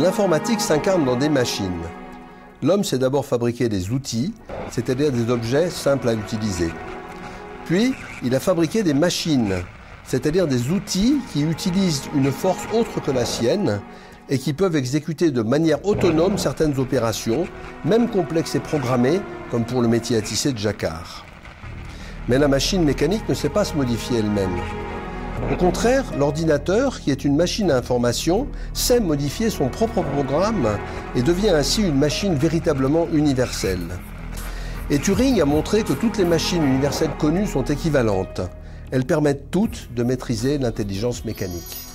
L'informatique s'incarne dans des machines. L'homme s'est d'abord fabriqué des outils, c'est-à-dire des objets simples à utiliser. Puis, il a fabriqué des machines, c'est-à-dire des outils qui utilisent une force autre que la sienne et qui peuvent exécuter de manière autonome certaines opérations, même complexes et programmées, comme pour le métier à tisser de jacquard. Mais la machine mécanique ne sait pas se modifier elle-même. Au contraire, l'ordinateur, qui est une machine à information, sait modifier son propre programme et devient ainsi une machine véritablement universelle. Et Turing a montré que toutes les machines universelles connues sont équivalentes. Elles permettent toutes de maîtriser l'intelligence mécanique.